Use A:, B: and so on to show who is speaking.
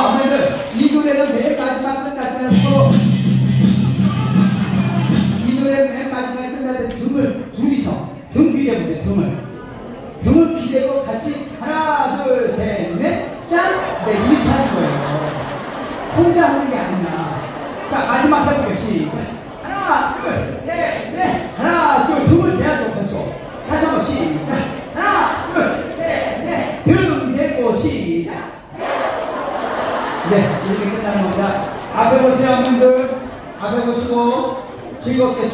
A: 하면은 이 노래는 맨 마지막 끝날 때는 서로 이 노래 맨 마지막 끝날 때 등을 둘이서 등 기대보세요 등을. 등을 기대고 같이 하나 둘셋넷짠! 네, 이렇게 하는 거예요. 혼자 하는 게 아니냐 자 마지막 해보게 하나 둘 네, 이렇게 끝나는 겁니다. 앞에 보세요, 분들. 앞에 보시고 즐겁게